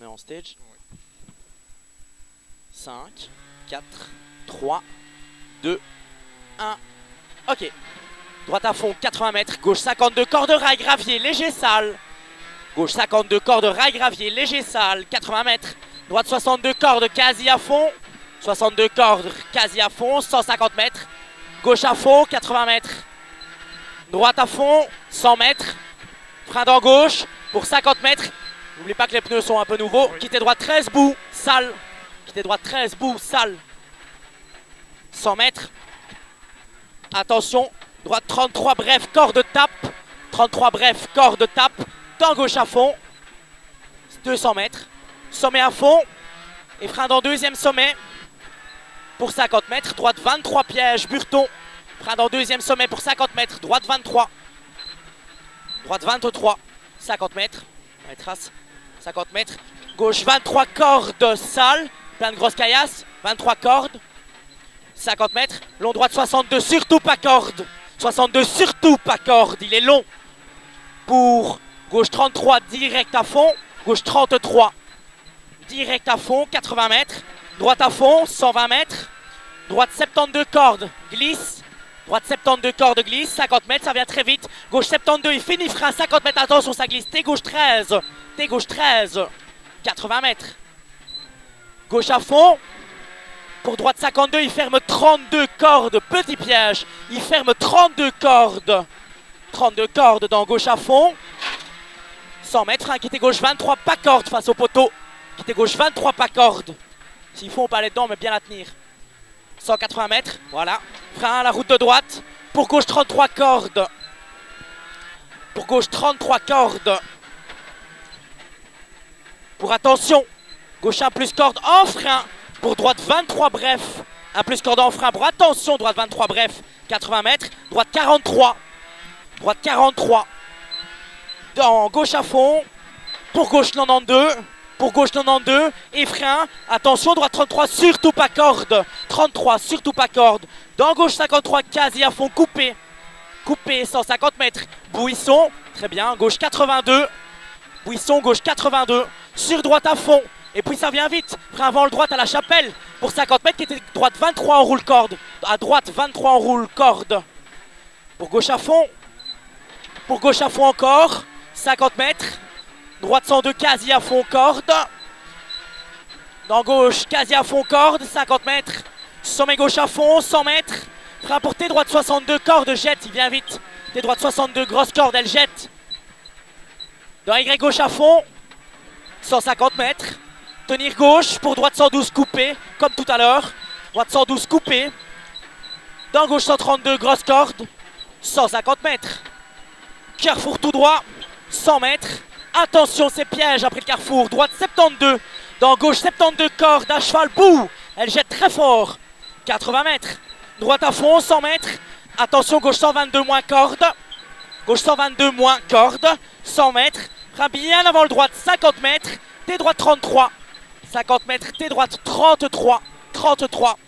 On est en stage. 5, 4, 3, 2, 1. Ok. Droite à fond, 80 mètres. Gauche 52, corde rail, gravier, léger sale. Gauche 52, corde rail, gravier, léger sale, 80 mètres. Droite 62, corde quasi à fond. 62 cordes quasi à fond, 150 mètres. Gauche à fond, 80 mètres. Droite à fond, 100 mètres. Frein dans gauche pour 50 mètres. N'oublie pas que les pneus sont un peu nouveaux. Quittez droite 13 bout, sale. Quittez droite 13 bout, sale. 100 mètres. Attention, droite 33, bref, corde tape. 33, bref, corde tape. Dans gauche à fond. 200 mètres. Sommet à fond. Et frein dans deuxième sommet. Pour 50 mètres. Droite 23 pièges, Burton. Frein dans deuxième sommet pour 50 mètres. Droite 23. Droite 23. 50 mètres. Trace. 50 mètres. Gauche 23 cordes sales. Plein de grosses caillasses. 23 cordes. 50 mètres. Long droite 62. Surtout pas corde. 62 surtout pas corde. Il est long. Pour gauche 33 direct à fond. Gauche 33 direct à fond. 80 mètres. Droite à fond 120 mètres. Droite 72 cordes. Glisse. Droite 72 cordes glisse, 50 mètres, ça vient très vite. Gauche 72, il finit frein, 50 mètres, attention, ça glisse. T gauche 13, T gauche 13, 80 mètres. Gauche à fond. Pour droite 52, il ferme 32 cordes, petit piège. Il ferme 32 cordes. 32 cordes dans gauche à fond. 100 mètres, quitter gauche 23, pas corde face au poteau. Quitter gauche 23, pas corde. S'il faut, on peut aller dedans, mais bien la tenir. 180 mètres, voilà. Frein à la route de droite. Pour gauche 33 cordes. Pour gauche 33 cordes. Pour attention. Gauche 1 plus corde en frein. Pour droite 23 bref. 1 plus corde en frein. Pour attention, droite 23 bref. 80 mètres. Droite 43. Droite 43. Dans gauche à fond. Pour gauche 92 pour gauche 92 et frein. Attention, droite 33, surtout pas corde. 33, surtout pas corde. Dans gauche 53, quasi à fond, coupé. Coupé, 150 mètres. Bouisson, très bien. Gauche 82. Bouisson, gauche 82. Sur droite à fond. Et puis ça vient vite. Frein avant le droite à la chapelle. Pour 50 mètres, qui était droite 23 en roule corde. À droite 23 en roule corde. Pour gauche à fond. Pour gauche à fond encore. 50 mètres. Droite 102, quasi à fond corde. Dans gauche, quasi à fond corde, 50 mètres. Sommet gauche à fond, 100 mètres. Frein porté, droite 62, corde, jette, il vient vite. Des droite 62, grosse corde, elle jette. Dans Y gauche à fond, 150 mètres. Tenir gauche pour droite 112 coupé, comme tout à l'heure. Droite 112 coupé. Dans gauche 132, grosse corde, 150 mètres. Carrefour tout droit, 100 mètres. Attention, c'est piège après le carrefour. Droite 72. Dans gauche 72 cordes à cheval. Bouh Elle jette très fort. 80 mètres. Droite à fond, 100 mètres. Attention, gauche 122 moins corde. Gauche 122 moins corde. 100 mètres. Bien avant le droite, 50 mètres. T droite 33. 50 mètres. T droite 33. 33.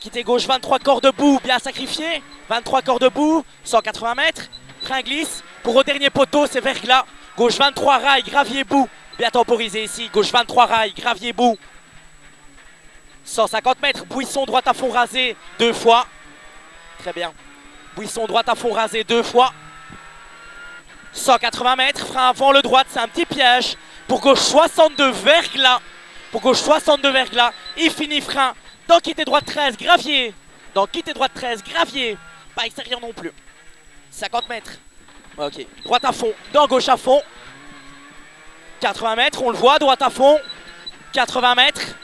Quitter gauche 23 cordes debout, bien sacrifié. 23 cordes debout, 180 mètres. Frein glisse. Pour au dernier poteau, c'est verglas. Gauche 23 rail, gravier bout. Bien temporisé ici. Gauche 23 rail, gravier bout. 150 mètres. Buisson droite à fond rasé deux fois. Très bien. Buisson droite à fond rasé deux fois. 180 mètres. Frein avant le droite. C'est un petit piège. Pour gauche 62 verglas. Pour gauche 62 verglas. Il finit frein. Dans quitter droite 13, gravier. Dans quitter droite 13, gravier. Pas extérieur non plus. 50 mètres. Ok. Droite à fond. Dans gauche à fond. 80 mètres. On le voit. Droite à fond. 80 mètres.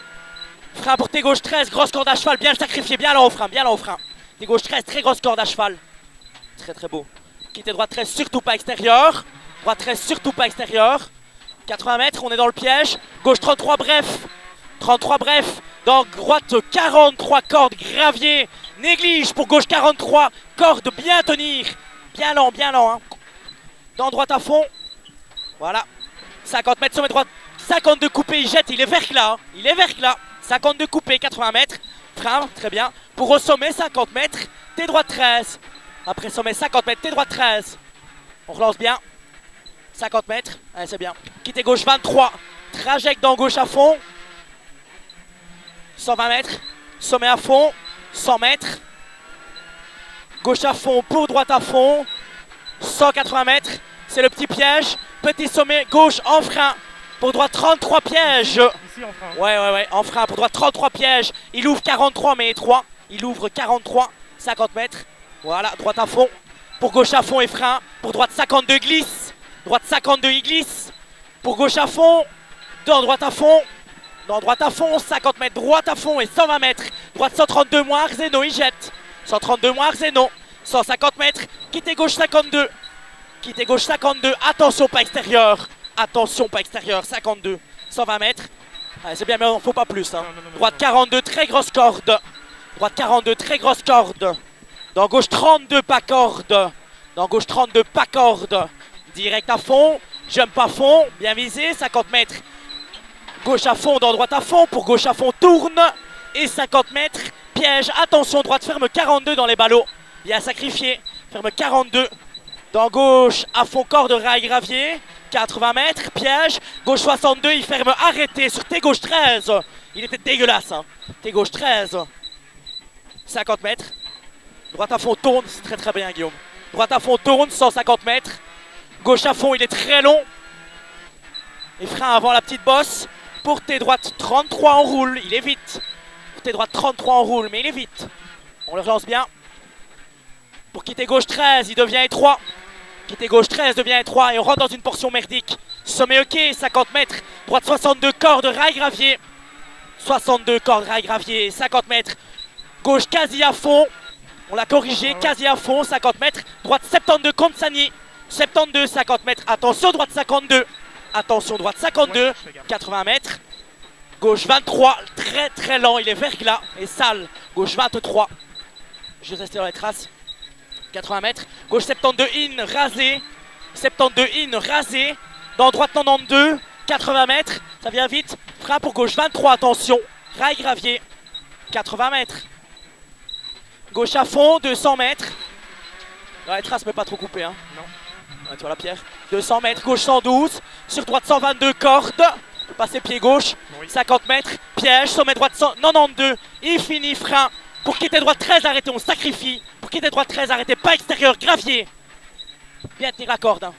Frein pour tes gauche 13. Grosse corde à cheval. Bien le sacrifier. Bien là au frein. Bien là au frein. Tes gauche 13. Très grosse corde à cheval. Très très beau. Quitter droite 13. Surtout pas extérieur. Droite 13. Surtout pas extérieur. 80 mètres. On est dans le piège. Gauche 33. Bref. 33 bref. Dans droite 43 cordes. Gravier. Néglige pour gauche 43. Corde bien tenir. Bien lent. Bien lent. Hein. Dans droite à fond. Voilà. 50 mètres sommet droite. 52 coupé, il jette, il est verglas. Hein. Il est verglas. 52 coupé, 80 mètres. Frein, très bien. Pour au sommet, 50 mètres. T droite 13. Après sommet, 50 mètres. T droite 13. On relance bien. 50 mètres. Allez, c'est bien. Quitter gauche 23. Trajecte dans gauche à fond. 120 mètres. Sommet à fond. 100 mètres. Gauche à fond pour droite à fond. 180 mètres. C'est le petit piège. Petit sommet gauche en frein. Pour droite 33 pièges. Ici en frein. Ouais, ouais, ouais. En frein pour droite 33 pièges. Il ouvre 43 mais étroit. Il ouvre 43. 50 mètres. Voilà, droite à fond. Pour gauche à fond et frein. Pour droite 52 glisse. Droite 52 il glisse. Pour gauche à fond. Dans droite à fond. Dans droite à fond, 50 mètres. Droite à fond et 120 mètres. Droite 132 moins Arzeno, il jette. 132 moins Arzeno. 150 mètres. Quittez gauche 52. Quittez gauche 52. Attention, pas extérieur. Attention, pas extérieur. 52. 120 mètres. C'est bien, mais il faut pas plus. hein. Non, non, non, non, Droite non. 42, très grosse corde. Droite 42, très grosse corde. Dans gauche 32, pas corde. Dans gauche 32, pas corde. Direct à fond. Jump à fond. Bien visé. 50 mètres. Gauche à fond, dans droite à fond. Pour gauche à fond, tourne. Et 50 mètres. Piège. Attention, droite ferme 42 dans les ballots. Bien sacrifié. Ferme 42. Dans gauche, à fond, corde, rail, gravier. 80 mètres, piège. Gauche 62, il ferme arrêté sur T gauche 13. Il était dégueulasse. Hein. T gauche 13. 50 mètres. Droite à fond, tourne. C'est très très bien, Guillaume. Droite à fond, tourne. 150 mètres. Gauche à fond, il est très long. Et frein avant la petite bosse. Pour T droite 33 en roule. Il est vite. Pour T droite 33 en roule, mais il est vite. On le relance bien. Pour quitter gauche 13, il devient étroit. Quitter gauche 13 devient étroit et on rentre dans une portion merdique. Sommet ok, 50 mètres. Droite 62, corde, rail gravier. 62, corde, rail gravier, 50 mètres. Gauche quasi à fond. On l'a corrigé, quasi à fond, 50 mètres. Droite 72, Sani. 72, 50 mètres. Attention, droite 52. Attention, droite 52, Ouais, je fais gaffe. 80 mètres. Gauche 23, très très lent, il est verglas et sale. Gauche 23. Je vais rester dans les traces. 80 mètres. Gauche 72 in, rasé. 72 in, rasé. Dans droite 92, 80 mètres. Ça vient vite. Frein pour gauche 23, attention. Rail gravier. 80 mètres. Gauche à fond, 200 mètres. Dans les traces, mais pas trop coupé. Hein. Non. Ouais, tu vois la pierre. 200 mètres, gauche 112. Sur droite 122, corde. Passer pied gauche. Oui. 50 mètres, piège, sommet droite 192. Il finit, frein. Pour quitter droite 13, arrêtez, on sacrifie. Pour quitter droite 13, arrêtez, pas extérieur, gravier. Bien tenir la corde. hein.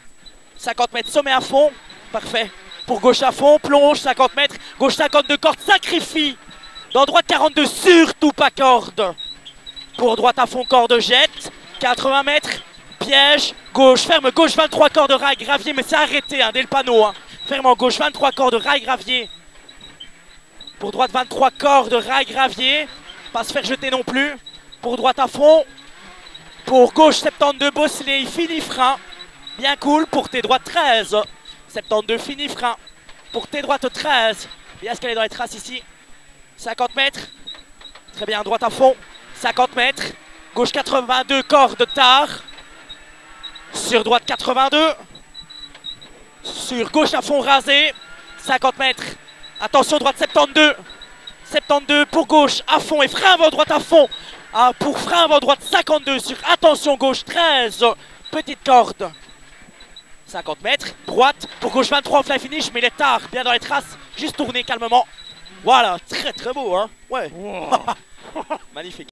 50 mètres, sommet à fond. Parfait. Pour gauche à fond, plonge, 50 mètres. Gauche 52, corde, sacrifie. Dans droite 42, surtout pas corde. Pour droite à fond, corde, jette. 80 mètres, piège. Gauche, ferme, gauche 23, corde, rail, gravier. Mais c'est arrêté, hein, dès le panneau. Hein. Ferme en gauche 23, corde, rail, gravier. Pour droite 23, corde, rail, gravier. Pas se faire jeter non plus. Pour droite à fond. Pour gauche 72, bosselé, il finit frein. Bien cool. Pour tes droite 13. 72, fini frein. Pour tes droite 13. Bien escalé dans les traces ici. 50 mètres. Très bien, droite à fond. 50 mètres. Gauche 82, corde tard. Sur droite 82. Sur gauche à fond rasé. 50 mètres. Attention, droite 72. 72 pour gauche à fond et frein avant droite à fond. Ah, pour frein avant droite 52 sur attention gauche 13. Petite corde. 50 mètres. Droite pour gauche 23 fly finish, mais il est tard. Bien dans les traces. Juste tourner calmement. Voilà, très très beau, hein. Ouais, magnifique.